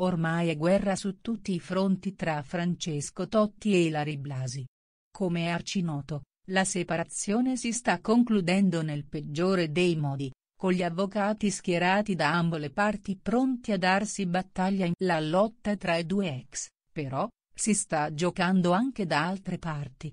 ormai è guerra su tutti i fronti tra Francesco Totti e Ilari Blasi. Come arcinoto, la separazione si sta concludendo nel peggiore dei modi, con gli avvocati schierati da ambo le parti pronti a darsi battaglia in la lotta tra i due ex, però, si sta giocando anche da altre parti.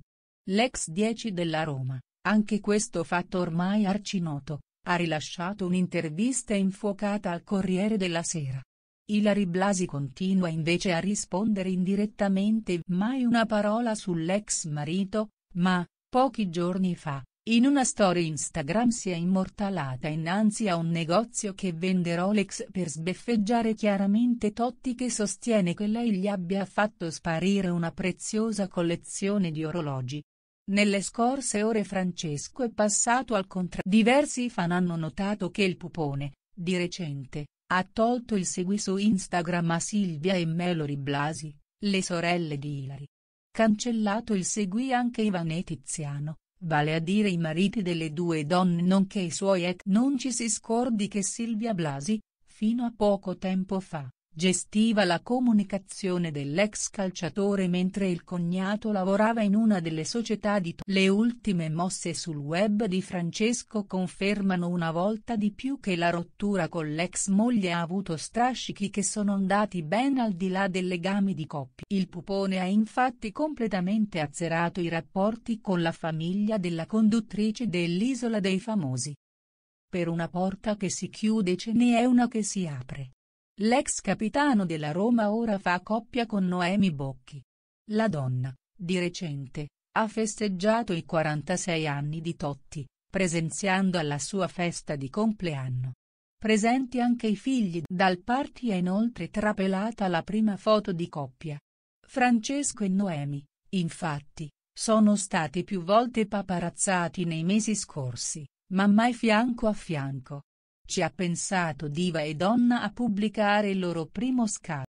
L'ex 10 della Roma, anche questo fatto ormai arcinoto, ha rilasciato un'intervista infuocata al Corriere della Sera. Ilari Blasi continua invece a rispondere indirettamente mai una parola sull'ex marito, ma, pochi giorni fa, in una storia Instagram si è immortalata innanzi a un negozio che vende Rolex per sbeffeggiare chiaramente Totti che sostiene che lei gli abbia fatto sparire una preziosa collezione di orologi. Nelle scorse ore Francesco è passato al contrario. Diversi fan hanno notato che il pupone, di recente, ha tolto il segui su Instagram a Silvia e Melody Blasi, le sorelle di Ilari. Cancellato il segui anche Ivan e Tiziano, vale a dire i mariti delle due donne nonché i suoi ex. Non ci si scordi che Silvia Blasi, fino a poco tempo fa, gestiva la comunicazione dell'ex calciatore mentre il cognato lavorava in una delle società di Le ultime mosse sul web di Francesco confermano una volta di più che la rottura con l'ex moglie ha avuto strascichi che sono andati ben al di là del legame di coppia. Il pupone ha infatti completamente azzerato i rapporti con la famiglia della conduttrice dell'Isola dei Famosi. Per una porta che si chiude ce n'è una che si apre. L'ex capitano della Roma ora fa coppia con Noemi Bocchi. La donna, di recente, ha festeggiato i 46 anni di Totti, presenziando alla sua festa di compleanno. Presenti anche i figli. Dal party è inoltre trapelata la prima foto di coppia. Francesco e Noemi, infatti, sono stati più volte paparazzati nei mesi scorsi, ma mai fianco a fianco. Ci ha pensato Diva e Donna a pubblicare il loro primo scatto.